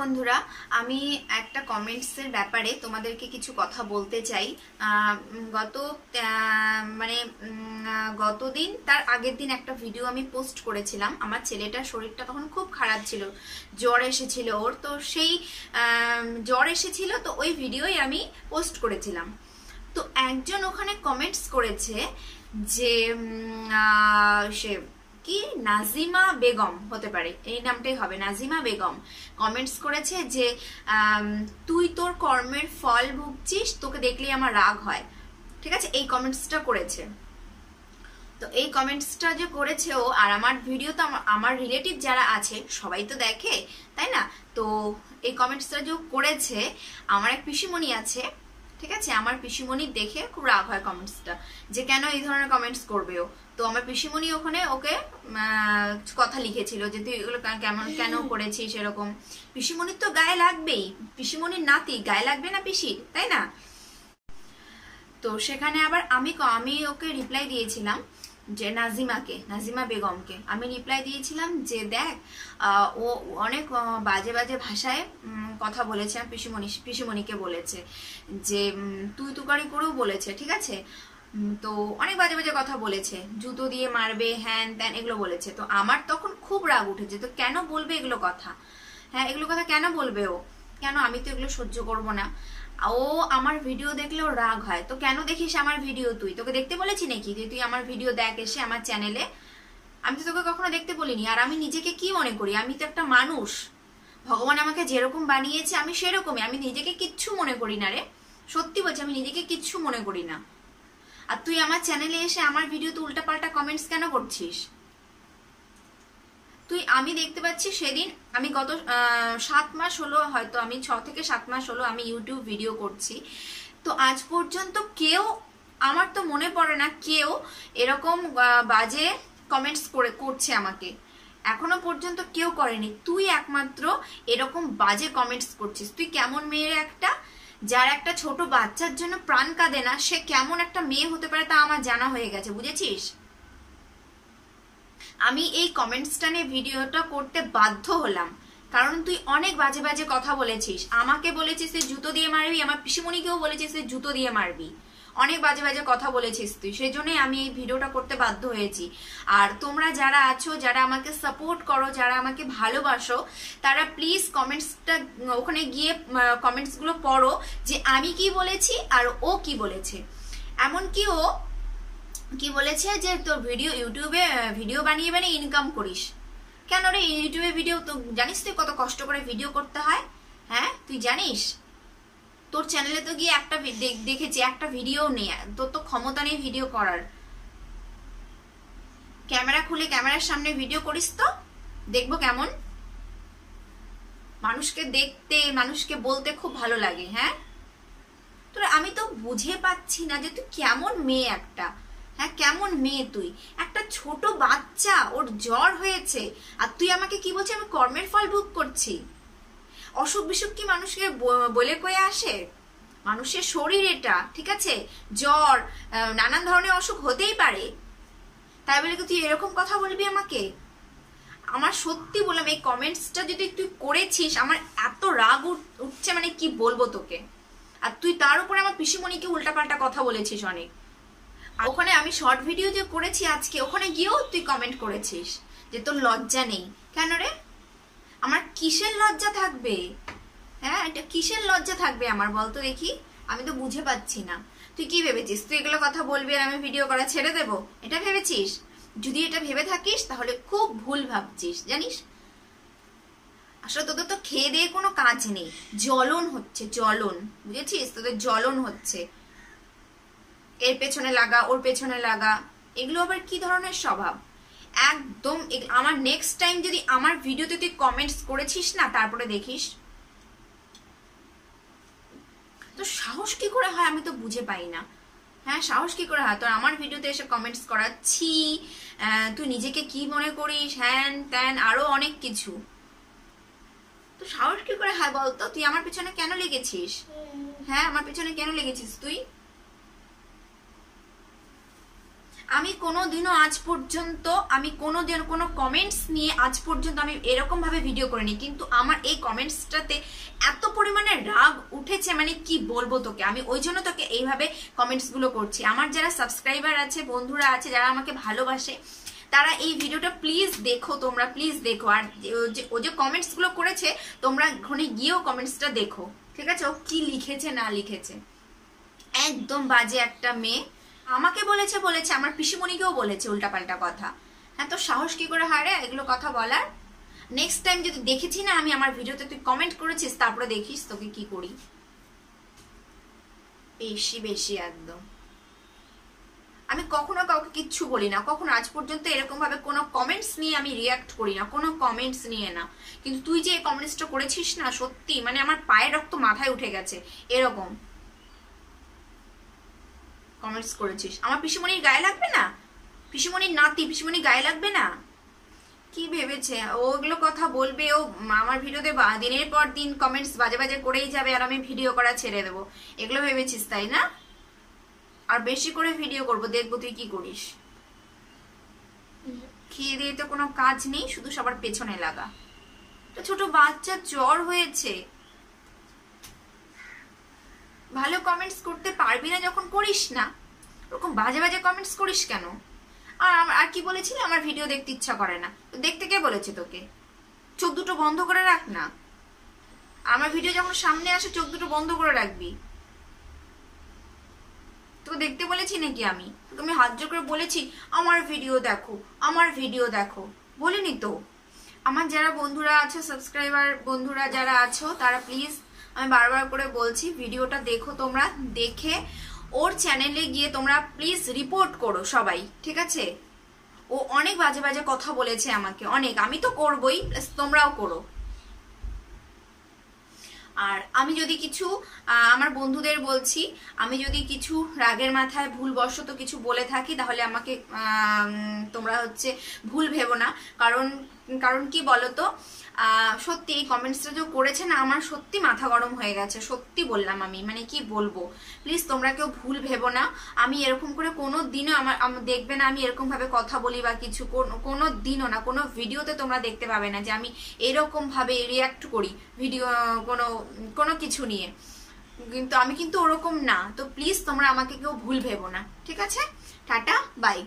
বন্ধুরা, আমি একটা কমেন্টসের ব্যাপারে তোমাদেরকে কিছু কথা বলতে চাই। গত মানে গতদিন, তার আগের দিন একটা ভিডিও আমি পোস্ট করেছিলাম। আমার ছেলেটার শরীরটা তখন খুব খারাপ ছিল। জ্বর এসেছিল ওর, তো সেই জ্বর এসেছিল, তো ওই ভিডিওই আমি পোস্ট করেছিলাম। তো একজন ওখানে কমেন্টস করেছে যে সে কি? নাজিমা বেগম হতে পারে। এই নামটাই হবে, নাজিমা বেগম। কমেন্টস করেছে যে তুই তোর কর্মের ফল ভুগছিস, তোকে দেখলেই আমার রাগ হয়। ঠিক আছে? এই কমেন্টসটা করেছে। তো এই কমেন্টসটা যে করেছে ও, আর আমার ভিডিও তো আমার- রিলেটিভ যারা আছে, সবাই তো দেখে, তাই না? তো এই কমেন্টসটা যে করেছে, আমার এক পিসিমণি আছে। ঠিক আছে? আমার পিসিমণি দেখে খুব রাগ হয় কমেন্টসটা যে কেন এই ধরনের কমেন্টস করবে ও? তো আমার পিসিমণি ওখানে ওকে কথা লিখেছিল যে তুই এগুলো কেমন কেন করেছিস এরকম। পিসিমণির তো গায়ে লাগবেই। পিসিমণির নাতি, গায়ে লাগবে না পিসির তাই না? তো সেখানে আবার আমি আমি ওকে রিপ্লাই দিয়েছিলাম যে নাজিমাকে, নাজিমা বেগমকে। আমি রিপ্লাই দিয়েছিলাম যে দেখ ও অনেক বাজে বাজে ভাষায় কথা বলেছে, পিসিমণি, পিসিমণিকে বলেছে। যে তুই তুকারি করেও বলেছে, ঠিক আছে? তো অনেক বাজে বাজে কথা বলেছে। জুতো দিয়ে মারবে, হ্যান ত্যান, এগুলো বলেছে। তো আমার তখন খুব রাগ উঠেছে। তো কেন বলবে এগুলো কথা? হ্যাঁ এগুলো কথা কেন বলবে ও? কেন আমি তো এগুলো সহ্য করব না। ও আমার ভিডিও দেখলেও রাগ হয়। তো কেন দেখিস আমার ভিডিও তুই? তোকে দেখতে বলেছি নাকি? যে তুই আমার ভিডিও দেখ এসে আমার চ্যানেলে। আমি তো তোকে কখনো দেখতে বলিনি। আর আমি নিজেকে কি মনে করি? আমি তো একটা মানুষ। ভগবান আমাকে যেরকম বানিয়েছে, আমি সেরকমই। আমি নিজেকে কিচ্ছু মনে করি না রে। সত্যি বলছি, আমি নিজেকে কিচ্ছু মনে করি না। আর তুই আমার চ্যানেলে এসে আমার ভিডিওতে উল্টাপাল্টা কমেন্টস কেন করছিস? তুই, আমি দেখতে পাচ্ছি সেদিন আমি গত সাত মাস হলো হয়তো, আমি ছ থেকে সাত মাস হলো আমি ইউটিউব ভিডিও করছি। তো আজ পর্যন্ত কেউ, আমার তো মনে পড়ে না কেউ এরকম বাজে কমেন্টস করে, করছে আমাকে। এখনও পর্যন্ত কেউ করেনি। তুই একমাত্র এরকম বাজে কমেন্টস করছিস। তুই কেমন মেয়ের একটা? যার একটা ছোট বাচ্চার জন্য প্রাণ কাঁদে না, সে কেমন একটা মেয়ে হতে পারে তা আমার জানা হয়ে গেছে, বুঝেছিস? আমি এই কমেন্টসটা নিয়ে ভিডিওটা করতে বাধ্য হলাম, কারণ তুই অনেক বাজে বাজে কথা বলেছিস। আমাকে বলেছিস তুই জুতো দিয়ে মারবি, আমার পিসিমণিকেও বলেছিস তুই জুতো দিয়ে মারবি। অনেক বাজে বাজে কথা বলেছিস তুই। সেই জন্যই আমি এই ভিডিওটা করতে বাধ্য হয়েছি। আর তোমরা যারা আছো, যারা আমাকে সাপোর্ট করো, যারা আমাকে ভালোবাসো, তারা প্লিজ কমেন্টসটা ওখানে গিয়ে কমেন্টসগুলো পড়ো যে আমি কি বলেছি আর ও কি বলেছে। এমনকি ও কি বলেছে যে তোর ভিডিও ইউটিউবে ভিডিও বানিয়ে বানিয়ে ইনকাম করিস। কেন রে? ইউটিউবে ভিডিও তো, জানিস তুই কত কষ্ট করে ভিডিও করতে হয়? হ্যাঁ? তুই জানিস? তোর চ্যানেলে তো গিয়ে একটা দেখেছি, একটা ভিডিও নেই। তোর তো ক্ষমতা নেই ভিডিও করার। ক্যামেরা খুলে ক্যামেরার সামনে ভিডিও করিস তো। দেখব কেমন। মানুষকে দেখতে, মানুষকে বলতে খুব ভালো লাগে হ্যাঁ? তোর, আমি তো বুঝে পাচ্ছি না যে তুই কেমন মেয়ে একটা। হ্যাঁ কেমন মেয়ে তুই? একটা ছোট বাচ্চা, ওর জ্বর হয়েছে। আর তুই আমাকে কি বলছিস? আমি কর্মের ফল ভোগ করছি। অসুখ বিসুখ কি মানুষকে বলে কয়ে আসে? মানুষের শরীর এটা, ঠিক আছে? জ্বর নানান ধরনের অসুখ হতেই পারে। তাই বলে কি তুই এরকম কথা বলবি আমাকে? আমার সত্যি বললাম, এই কমেন্টসটা যদি তুই করেছিস, আমার এত রাগ উঠ- উঠছে মানে কি বলব তোকে? আর তুই তার উপরে আমার পিসিমণিকে উল্টাপাল্টা কথা বলেছিস অনেক। ওখানে আমি শর্ট ভিডিও যে করেছি আজকে, ওখানে গিয়েও তুই কমেন্ট করেছিস যে তোর লজ্জা নেই। কেন রে? আমার কিসের লজ্জা থাকবে? হ্যাঁ এটা কিসের লজ্জা থাকবে আমার বলতো দেখি? আমি তো বুঝে পাচ্ছি না। তুই কি ভেবেছিস? তুই এগুলো কথা বলবি আর আমি ভিডিও করা ছেড়ে দেবো? এটা ভেবেছিস? যদি এটা ভেবে থাকিস, তাহলে খুব ভুল ভাবছিস, জানিস? আসলে তোদের তো খেয়ে দিয়ে কোনো কাজ নেই। জ্বলন হচ্ছে, জ্বলন, বুঝেছিস? তোদের জ্বলন হচ্ছে। এর পেছনে লাগা, ওর পেছনে লাগা, এগুলো আবার কি ধরনের স্বভাব? একদম আমার নেক্সট টাইম যদি আমার ভিডিওতে তুই কমেন্টস করেছিস না তারপরে দেখিস। তো সাহস কি করে হয় আমি তো বুঝে পাই না। হ্যাঁ সাহস কি করে হয়? তোর আমার ভিডিওতে এসে কমেন্টস করাচ্ছি তুই নিজেকে কি মনে করিস? হ্যান ত্যান আরও অনেক কিছু। তো সাহস কি করে হয় বলতো? তুই আমার পিছনে কেন লেগেছিস? হ্যাঁ আমার পিছনে কেন লেগেছিস তুই? আমি কোনো দিনও আজ পর্যন্ত, আমি কোনো দিন কোনো কমেন্টস নিয়ে আজ পর্যন্ত আমি এরকম ভাবে ভিডিও করিনি। কিন্তু আমার এই কমেন্টসটাতে এত পরিমাণে রাগ উঠেছে মানে কি বলব তোকে? আমি ওই জন্য তোকে এইভাবে কমেন্টসগুলো করছি। আমার যারা সাবস্ক্রাইবার আছে, বন্ধুরা আছে, যারা আমাকে ভালোবাসে, তারা এই ভিডিওটা প্লিজ দেখো তোমরা প্লিজ দেখো। আর ও যে কমেন্টসগুলো করেছে, তোমরা ওখানে গিয়েও কমেন্টসটা দেখো। ঠিক আছে? ও কি লিখেছে, না লিখেছে? একদম বাজে একটা মেয়ে। আমাকে বলেছে বলেছে, আমার পিসিমণিকেও বলেছে উল্টাপাল্টা কথা। হ্যাঁ তো সাহস কি করে হারে এগুলো কথা বলার? নেক্সট টাইম যদি দেখেছি না আমি আমার ভিডিওতে তুই কমেন্ট করেছিস, তারপরে দেখিস তোকে কি করি। বেশি বেশি একদম। আমি কখনো কাউকে কিচ্ছু বলি না, কখনো আজ পর্যন্ত এরকম ভাবে কোনো কমেন্টস নিয়ে আমি রিয়াক্ট করি না, কোনো কমেন্টস নিয়ে না। কিন্তু তুই যে কমেন্টসটা করেছিস না, সত্যি মানে আমার পায়ের রক্ত মাথায় উঠে গেছে, এরকম। কমেন্টস করেছিস। আমার পিসিমণির গায়ে লাগবে না? পিসিমণির নাতি, পিসিমণির গায়ে লাগবে না? কি ভেবেছে? ওগুলো কথা বলবে, ও আমার ভিডিওতে দিনের পর দিন কমেন্টস বাজে বাজে করেই যাবে আর আমি ভিডিও করা ছেড়ে দেবো। এগুলো ভেবেছিস তাই না? আর বেশি করে ভিডিও করব, দেখব তুই কি করিস। খেয়ে দিয়ে তো কোনো কাজ নেই, শুধু সবার পেছনে লাগা। ছোট বাচ্চা জ্বর হয়েছে। ভালো কমেন্টস করতে পারবি না যখন করিস না, ওরকম বাজে বাজে কমেন্টস করিস কেন? আর আর কি বলেছিলি? আমার ভিডিও দেখতে ইচ্ছা করে না। তো দেখতে কে বলেছে তোকে? চোখ দুটো বন্ধ করে রাখ না। আমার ভিডিও যখন সামনে আসে, চোখ দুটো বন্ধ করে রাখবি। তোকে দেখতে বলেছি নাকি আমি? তোকে আমি হাত করে বলেছি, আমার ভিডিও দেখো, আমার ভিডিও দেখো। বলিনি তো। আমার যারা বন্ধুরা আছে সাবস্ক্রাইবার বন্ধুরা যারা আছো, তারা প্লিজ আমি বারবার করে বলছি, ভিডিওটা দেখো তোমরা, দেখে ওর চ্যানেলে গিয়ে তোমরা প্লিজ রিপোর্ট করো সবাই, ঠিক আছে? ও অনেক বাজে বাজে কথা বলেছে আমাকে, অনেক। আমি তো করবই তোমরাও করো। আর আমি যদি কিছু আমার বন্ধুদের বলছি, আমি যদি কিছু রাগের মাথায় ভুলবশত কিছু বলে থাকি, তাহলে আমাকে তোমরা হচ্ছে ভুল ভেবো না। কারণ কারণ কি বলতো? সত্যি এই কমেন্টসটা যে করেছে না, আমার সত্যি মাথা গরম হয়ে গেছে। সত্যি বললাম আমি। মানে কি বলব? প্লিজ তোমরা কেউ ভুল ভেবো না। আমি এরকম করে কোনো দিনও আমার দেখবে না আমি এরকম ভাবে কথা বলি বা কিছু কোনো দিনও না, কোনো ভিডিওতে তোমরা দেখতে পাবে না যে আমি এরকম ভাবে রিয়াক্ট করি ভিডিও কোনো কোনো কিছু নিয়ে। কিন্তু আমি কিন্তু ওরকম না। তো প্লিজ তোমরা আমাকে কেউ ভুল ভেবো না। ঠিক আছে? Tata bye